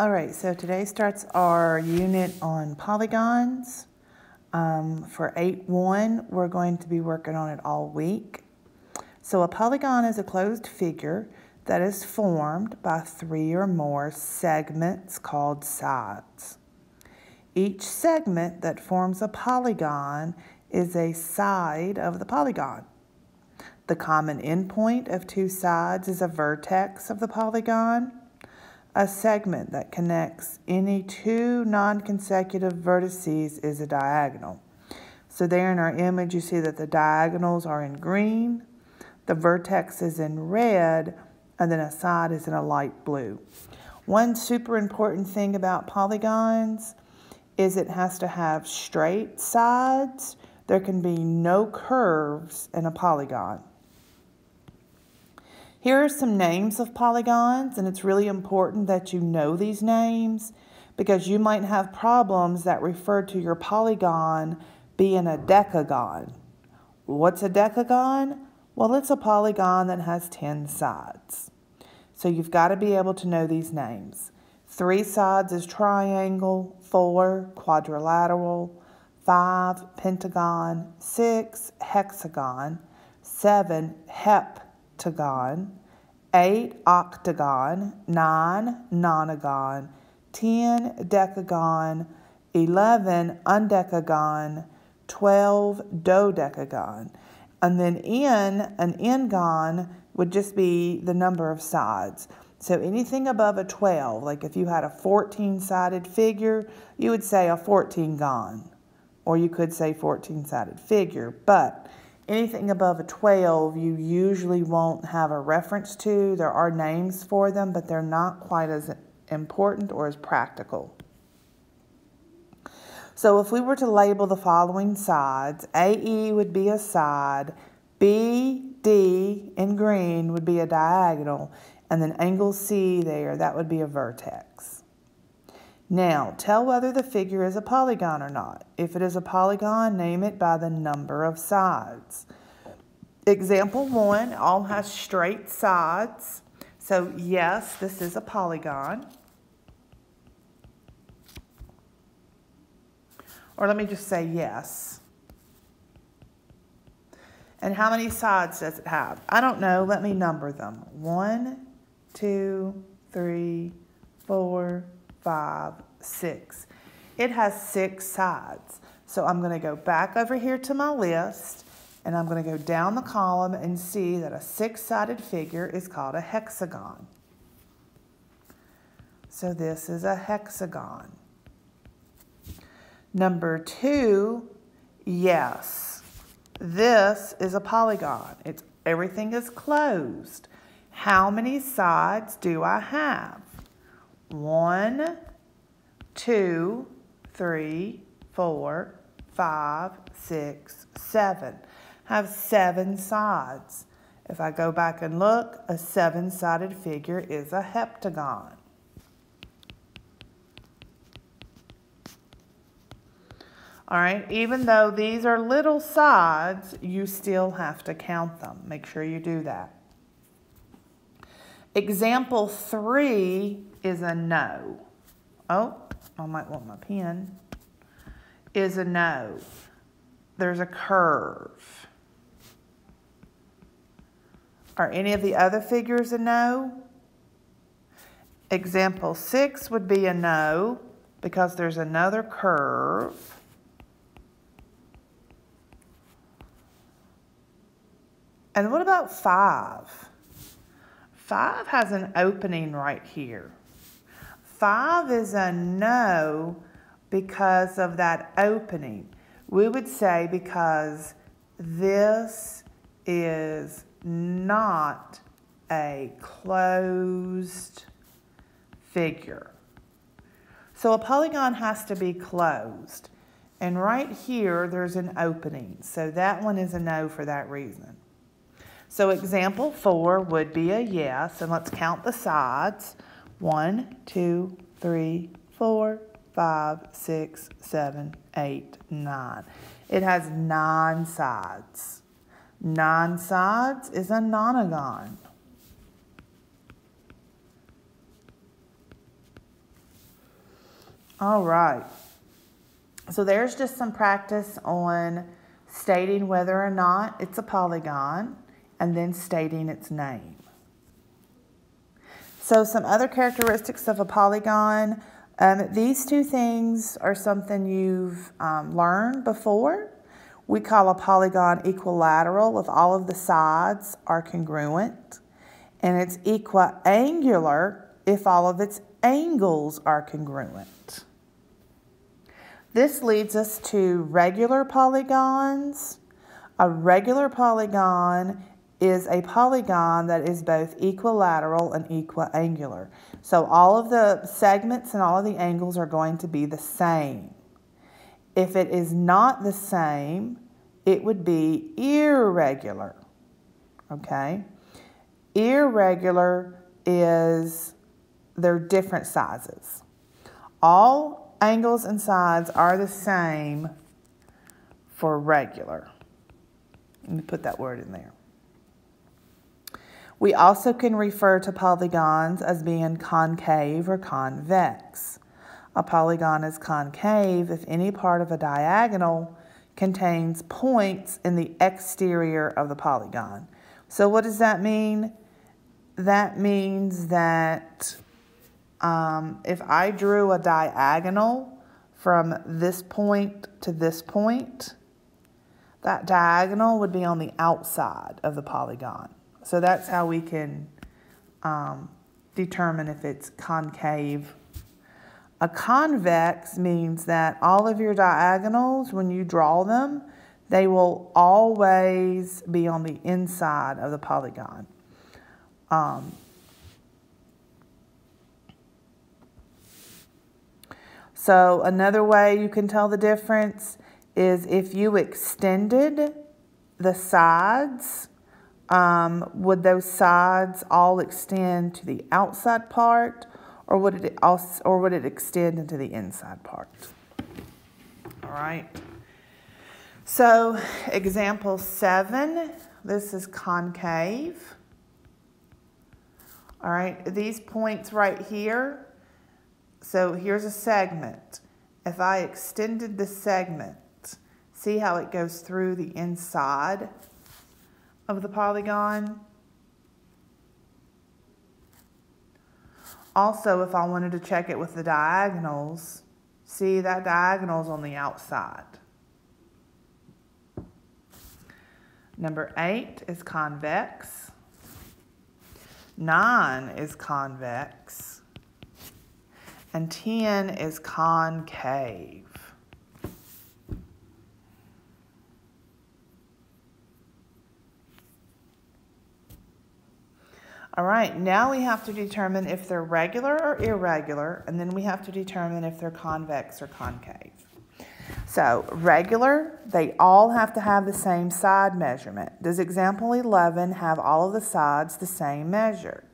All right, so today starts our unit on polygons. Um, for 8-1, we're going to be working on it all week. So a polygon is a closed figure that is formed by three or more segments called sides. Each segment that forms a polygon is a side of the polygon. The common endpoint of two sides is a vertex of the polygon. A segment that connects any two non-consecutive vertices is a diagonal. So there in our image, you see that the diagonals are in green, the vertex is in red, and then a side is in a light blue. One super important thing about polygons is it has to have straight sides. There can be no curves in a polygon. Here are some names of polygons, and it's really important that you know these names because you might have problems that refer to your polygon being a decagon. What's a decagon? Well, it's a polygon that has 10 sides. So you've got to be able to know these names. Three sides is triangle, four, quadrilateral, five, pentagon, six, hexagon, seven, hep, octagon, 8 octagon, 9 nonagon, 10 decagon, 11 undecagon, 12 dodecagon. And then n, an n-gon, would just be the number of sides. So anything above a 12, like if you had a 14-sided figure, you would say a 14-gon. Or you could say 14-sided figure. But Anything above a 12, you usually won't have a reference to. There are names for them, but they're not quite as important or as practical. So if we were to label the following sides, AE would be a side, BD in green would be a diagonal, and then angle C there, that would be a vertex. Now, tell whether the figure is a polygon or not. If it is a polygon, name it by the number of sides. Example one, all has straight sides. So yes, this is a polygon. Or let me just say yes. And how many sides does it have? I don't know. Let me number them. One, two, three, four, five, six. It has six sides. So I'm going to go back over here to my list and I'm going to go down the column and see that a six-sided figure is called a hexagon. So this is a hexagon. Number two, yes, this is a polygon. It's everything is closed. How many sides do I have? One, two, three, four, five, six, seven. I Have seven sides. If I go back and look, a seven-sided figure is a heptagon. All right, even though these are little sides, you still have to count them. Make sure you do that. Example three is a no. Oh, I might want my pen. Is a no. There's a curve. Are any of the other figures a no? Example six would be a no because there's another curve. And what about five? Five has an opening right here. Five is a no because of that opening. We would say because this is not a closed figure. So a polygon has to be closed. And right here, there's an opening. So that one is a no for that reason. So example four would be a yes, and let's count the sides. One, two, three, four, five, six, seven, eight, nine. It has nine sides. Nine sides is a nonagon. All right. So there's just some practice on stating whether or not it's a polygon and then stating its name. So some other characteristics of a polygon. Um, these two things are something you've um, learned before. We call a polygon equilateral if all of the sides are congruent. And it's equiangular if all of its angles are congruent. This leads us to regular polygons. A regular polygon is a polygon that is both equilateral and equiangular. So all of the segments and all of the angles are going to be the same. If it is not the same, it would be irregular. Okay? Irregular is they're different sizes. All angles and sides are the same for regular. Let me put that word in there. We also can refer to polygons as being concave or convex. A polygon is concave if any part of a diagonal contains points in the exterior of the polygon. So what does that mean? That means that um, if I drew a diagonal from this point to this point, that diagonal would be on the outside of the polygon. So that's how we can um, determine if it's concave. A convex means that all of your diagonals, when you draw them, they will always be on the inside of the polygon. Um, so another way you can tell the difference is if you extended the sides um, would those sides all extend to the outside part or would it also, or would it extend into the inside part? All right. So example seven, this is concave. All right, these points right here, so here's a segment. If I extended the segment, see how it goes through the inside of the polygon. Also, if I wanted to check it with the diagonals, see that diagonal's on the outside. Number eight is convex. Nine is convex. And 10 is concave. All right, now we have to determine if they're regular or irregular, and then we have to determine if they're convex or concave. So regular, they all have to have the same side measurement. Does example 11 have all of the sides the same measure?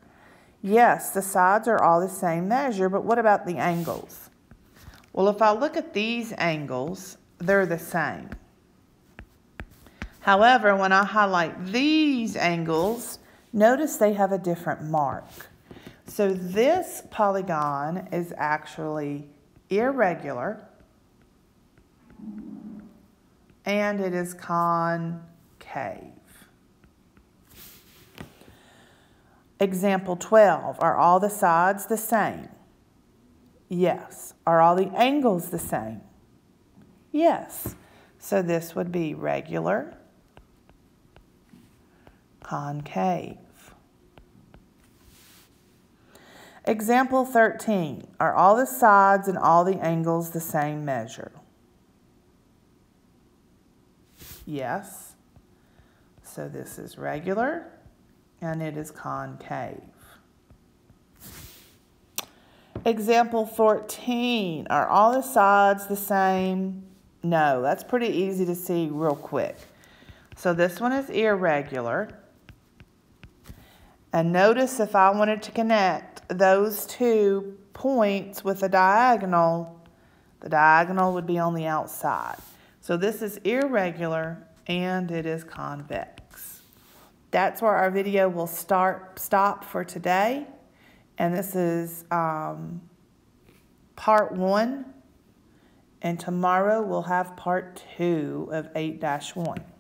Yes, the sides are all the same measure, but what about the angles? Well, if I look at these angles, they're the same. However, when I highlight these angles, Notice they have a different mark. So this polygon is actually irregular and it is concave. Example 12, are all the sides the same? Yes. Are all the angles the same? Yes. So this would be regular, concave. Example 13. Are all the sides and all the angles the same measure? Yes. So this is regular and it is concave. Example 14. Are all the sides the same? No, that's pretty easy to see real quick. So this one is irregular. And notice if I wanted to connect those two points with a diagonal, the diagonal would be on the outside. So this is irregular and it is convex. That's where our video will start stop for today. And this is um, part one And tomorrow we'll have part two of 8 1.